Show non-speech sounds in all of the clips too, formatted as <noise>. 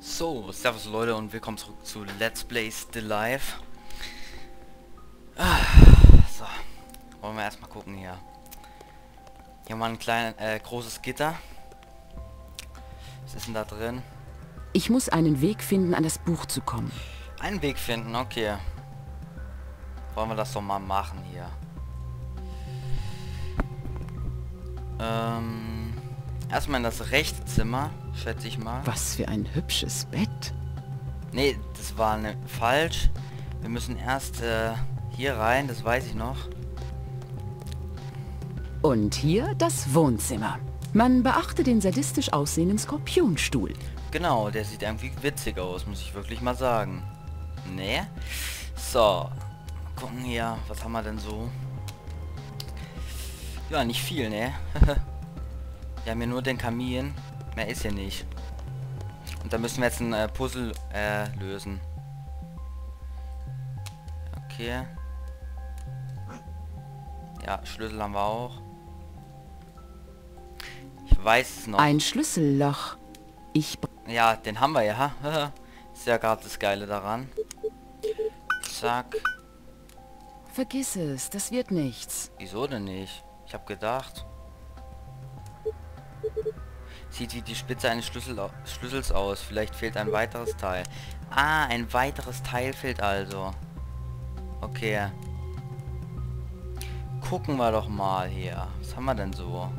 So, servus Leute und willkommen zurück zu Let's Play Still Life. Ah, so, wollen wir erstmal gucken hier. Hier haben wir ein kleines, äh, großes Gitter. Was ist denn da drin? Ich muss einen Weg finden, an das Buch zu kommen. Einen Weg finden, okay. Wollen wir das doch mal machen hier. Ähm, erstmal in das rechte Zimmer, schätze ich mal. Was für ein hübsches Bett. Nee, das war ne, falsch. Wir müssen erst äh, hier rein, das weiß ich noch. Und hier das Wohnzimmer. Man beachte den sadistisch aussehenden Skorpionstuhl. Genau, der sieht irgendwie witzig aus, muss ich wirklich mal sagen. Nee. So. Gucken hier, was haben wir denn so? Ja, nicht viel, ne? <laughs> wir haben hier nur den Kamin. Mehr ist hier nicht. Und da müssen wir jetzt ein äh, Puzzle äh, lösen. Okay. Ja, Schlüssel haben wir auch. Ich weiß es noch. Ein Schlüsselloch. Ich... Ja, den haben wir ja. <laughs> ist ja gerade das Geile daran. Zack. Vergiss es, das wird nichts. Wieso denn nicht? Ich habe gedacht. Sieht wie die Spitze eines Schlüssel Schlüssels aus. Vielleicht fehlt ein weiteres Teil. Ah, ein weiteres Teil fehlt also. Okay. Gucken wir doch mal hier. Was haben wir denn so?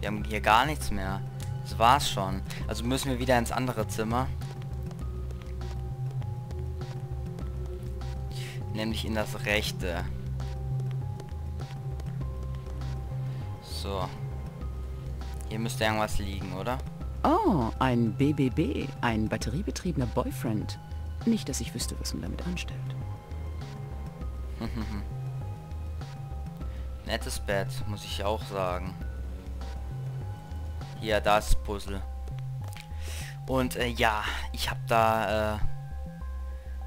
Wir haben hier gar nichts mehr. Das war's schon. Also müssen wir wieder ins andere Zimmer. Nämlich in das rechte. So. Hier müsste irgendwas liegen, oder? Oh, ein BBB, ein batteriebetriebener Boyfriend. Nicht, dass ich wüsste, was man damit anstellt. <laughs> Nettes Bett, muss ich auch sagen. Hier, das Puzzle. Und äh, ja, ich habe da... Äh,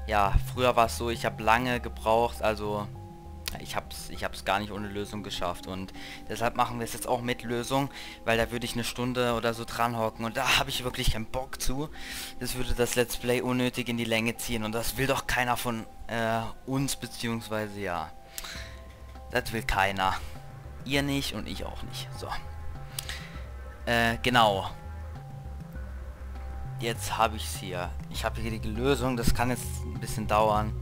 ja, früher war es so, ich habe lange gebraucht, also ich habe es ich hab's gar nicht ohne Lösung geschafft und deshalb machen wir es jetzt auch mit Lösung, weil da würde ich eine Stunde oder so dran hocken und da habe ich wirklich keinen Bock zu. Das würde das Let's Play unnötig in die Länge ziehen und das will doch keiner von äh, uns, beziehungsweise ja, das will keiner. Ihr nicht und ich auch nicht. So. Äh, genau. Jetzt habe ich es hier. Ich habe hier die Lösung, das kann jetzt ein bisschen dauern.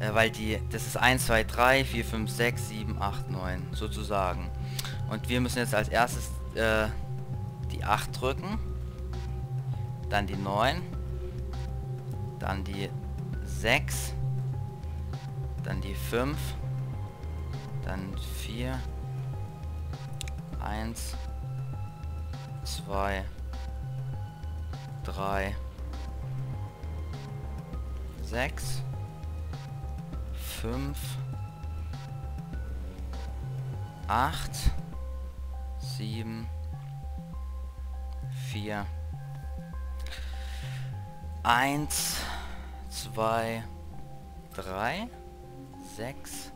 Äh, weil die, das ist 1, 2, 3, 4, 5, 6, 7, 8, 9 sozusagen. Und wir müssen jetzt als erstes äh, die 8 drücken. Dann die 9. Dann die 6. Dann die 5. Dann 4. 1. 2. 3. 6. 5, 8, 7, 4, 1, 2, 3, 6,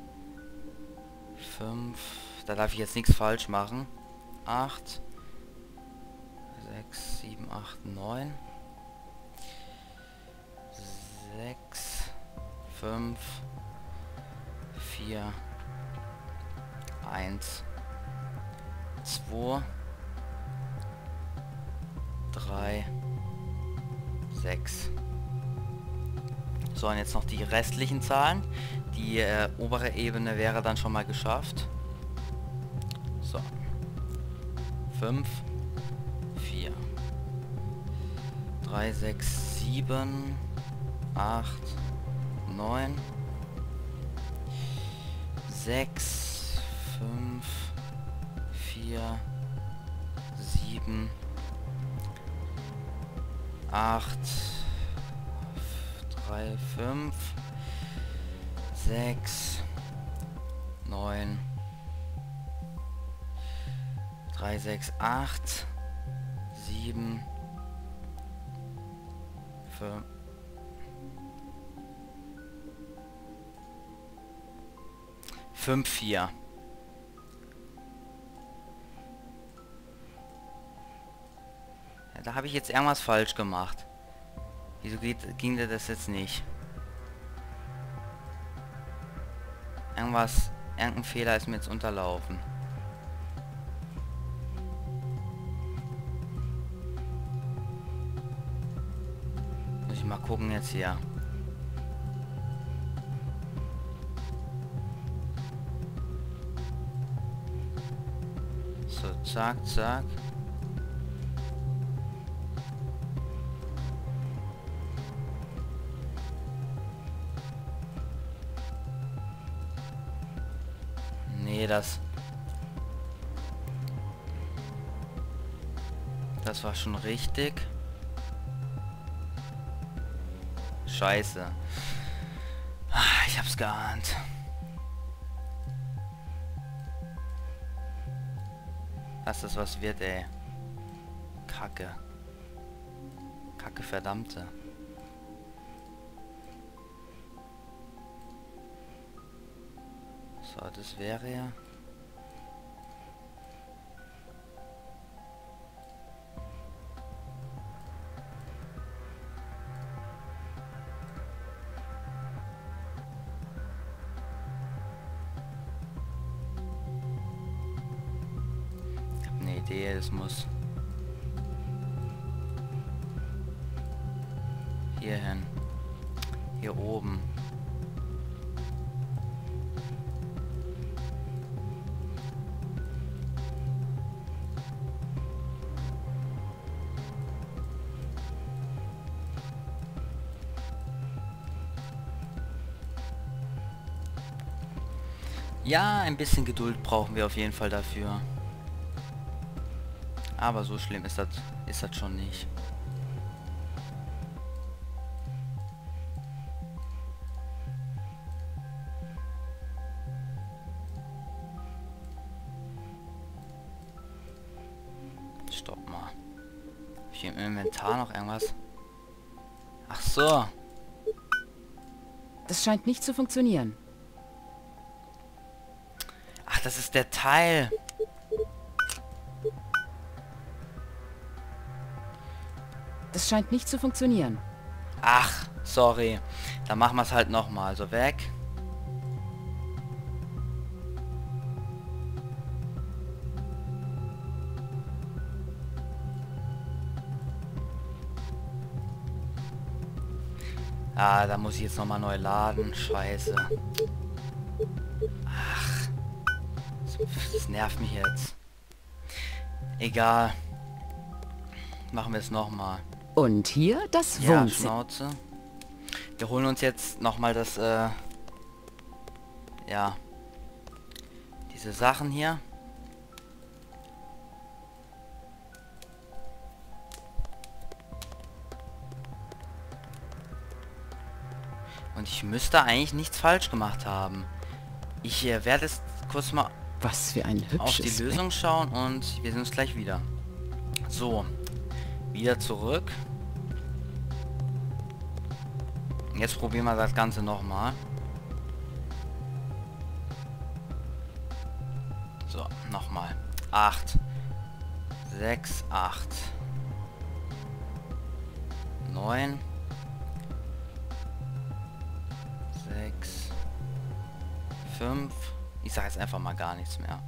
5, da darf ich jetzt nichts falsch machen, 8, 6, 7, 8, 9, 6, 5, 4, 1, 2, 3, 6. So, und jetzt noch die restlichen Zahlen. Die äh, obere Ebene wäre dann schon mal geschafft. So. 5, 4, 3, 6, 7, 8, 9, sechs, fünf, vier, sieben, acht, drei, fünf, sechs, neun, drei, sechs, acht, sieben, fünf. 5-4. Ja, da habe ich jetzt irgendwas falsch gemacht. Wieso geht, ging dir das jetzt nicht? Irgendwas, irgendein Fehler ist mir jetzt unterlaufen. Muss ich mal gucken jetzt hier. Zack, zack. Nee, das... Das war schon richtig. Scheiße. Ah, Ich hab's geahnt. Dass das was wird, ey. Kacke. Kacke verdammte. So, das wäre ja... Idee, es muss... Hier hin. Hier oben. Ja, ein bisschen Geduld brauchen wir auf jeden Fall dafür. Aber so schlimm ist das ist das schon nicht. Stopp mal. Hab ich im Inventar noch irgendwas? Ach so. Das scheint nicht zu funktionieren. Ach, das ist der Teil. Scheint nicht zu funktionieren. Ach, sorry. Dann machen wir es halt nochmal. So weg. Ah, da muss ich jetzt nochmal neu laden. Scheiße. Ach. Das nervt mich jetzt. Egal. Machen wir es nochmal. Und hier das Ja, Wohnzimmer. Schnauze. Wir holen uns jetzt nochmal das, äh, ja, diese Sachen hier. Und ich müsste eigentlich nichts falsch gemacht haben. Ich äh, werde jetzt kurz mal Was für ein auf die hübsches. Lösung schauen und wir sehen uns gleich wieder. So, wieder zurück. Jetzt probieren wir das Ganze nochmal. So, nochmal. 8, 6, 8, 9, 6, 5. Ich sage jetzt einfach mal gar nichts mehr.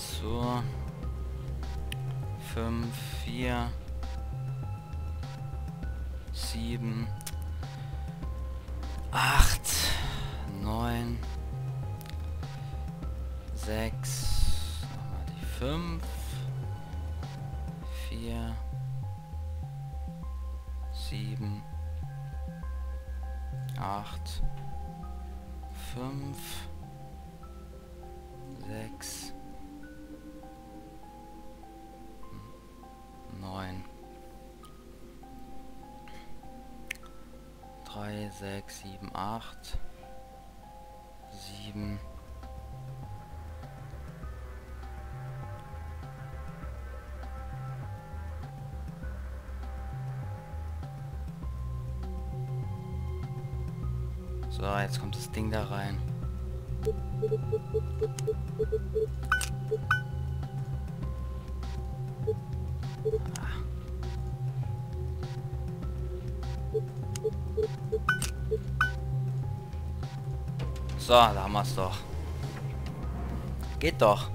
So. 5, 4, 7, 8, 9, 6, nochmal die 5, 4, 7, 8, 5, 6, 6, 7, 8, 7. So, jetzt kommt das Ding da rein. So, da haben wir es doch. Geht doch.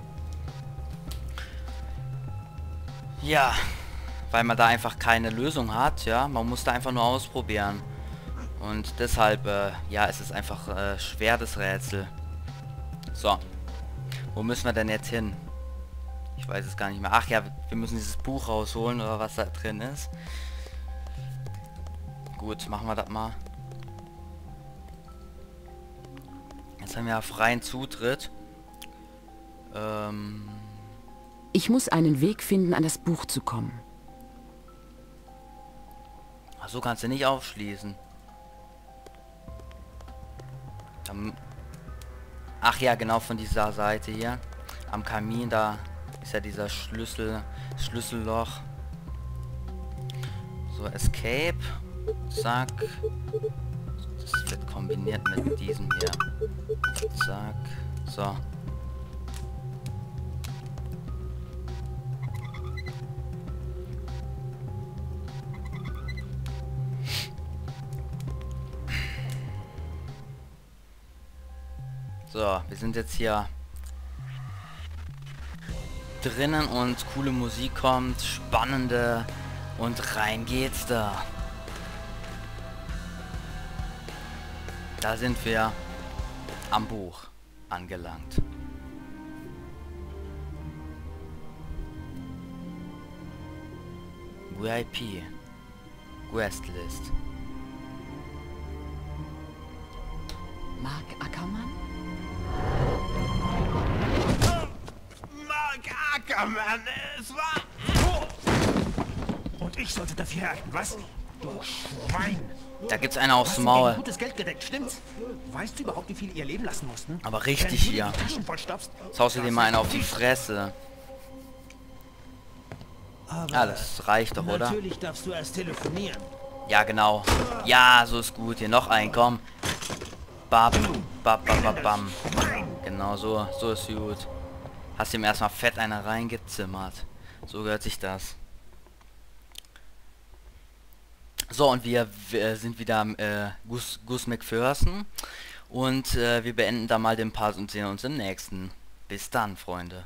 Ja, weil man da einfach keine Lösung hat, ja. Man muss da einfach nur ausprobieren. Und deshalb, äh, ja, es ist einfach äh, schwer, das Rätsel. So. Wo müssen wir denn jetzt hin? Ich weiß es gar nicht mehr. Ach ja, wir müssen dieses Buch rausholen oder was da drin ist. Gut, machen wir das mal. Jetzt haben wir ja freien Zutritt. Ähm, Ich muss einen Weg finden, an das Buch zu kommen. ach so kannst du nicht aufschließen. Dann, ach ja, genau von dieser Seite hier. Am Kamin, da ist ja dieser Schlüssel, Schlüsselloch. So, Escape. Zack. Das wird kombiniert mit diesem hier. Zack. So. So, wir sind jetzt hier drinnen und coole Musik kommt, spannende und rein geht's da. Da sind wir am Buch angelangt. VIP Guest List. Mark Ackermann? Mark Ackermann, es war... Und ich sollte dafür härten, was? Du Schwein! Da gibt's einer aufs Maul. gutes Geld gedeckt, stimmt's? Weißt du überhaupt, wie viel ihr leben lassen mussten? Aber richtig hier. Jetzt haust du dir mal einen auf die Fresse. Aber Ah, das reicht doch, oder? Natürlich darfst du erst telefonieren. Ja, genau. Ja, so ist gut. Hier noch ein, komm. Bam, bam, bam, bam, bam. Genau, so, so ist gut. Hast ihm erstmal fett einer reingezimmert. So gehört sich das. So, und wir, wir sind wieder am äh, Gus, Gus McPherson. Und äh, wir beenden da mal den Part und sehen uns im nächsten. Bis dann, Freunde.